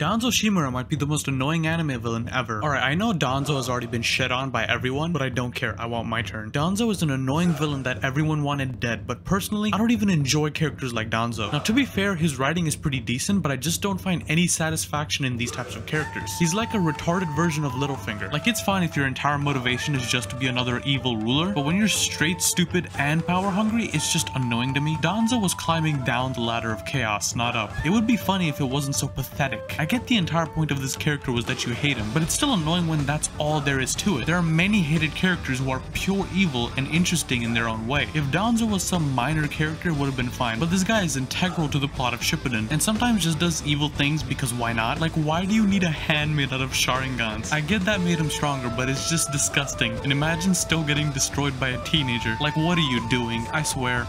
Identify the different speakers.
Speaker 1: Danzo Shimura might be the most annoying anime villain ever. Alright, I know Danzo has already been shit on by everyone, but I don't care, I want my turn. Danzo is an annoying villain that everyone wanted dead, but personally, I don't even enjoy characters like Danzo. Now to be fair, his writing is pretty decent, but I just don't find any satisfaction in these types of characters. He's like a retarded version of Littlefinger. Like it's fine if your entire motivation is just to be another evil ruler, but when you're straight stupid and power hungry, it's just annoying to me. Danzo was climbing down the ladder of chaos, not up. It would be funny if it wasn't so pathetic. Get the entire point of this character was that you hate him, but it's still annoying when that's all there is to it. There are many hated characters who are pure evil and interesting in their own way. If Danzo was some minor character, it would have been fine, but this guy is integral to the plot of Shippuden, and sometimes just does evil things because why not? Like, why do you need a hand made out of Sharingans? I get that made him stronger, but it's just disgusting. And imagine still getting destroyed by a teenager. Like, what are you doing? I swear.